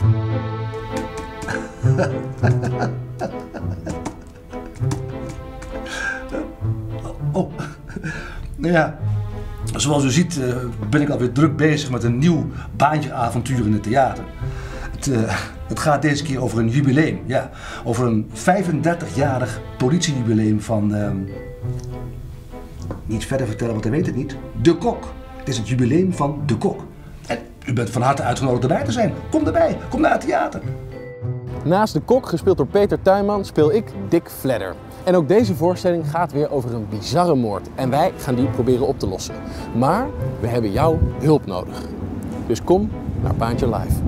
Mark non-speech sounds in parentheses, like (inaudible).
(laughs) Oh, ja, zoals u ziet eh, ben ik alweer druk bezig met een nieuw baantje avontuur in het theater. Het, eh, het gaat deze keer over een jubileum, ja. Over een 35-jarig politiejubileum van... ehm, niet verder vertellen, want hij weet het niet. De Kok. Het is het jubileum van De Kok. U bent van harte uitgenodigd erbij te zijn. Kom erbij, kom naar het theater. Naast de kok, gespeeld door Peter Tuinman, speel ik Dick Fledder. En ook deze voorstelling gaat weer over een bizarre moord. En wij gaan die proberen op te lossen. Maar we hebben jouw hulp nodig. Dus kom naar Baantje Live.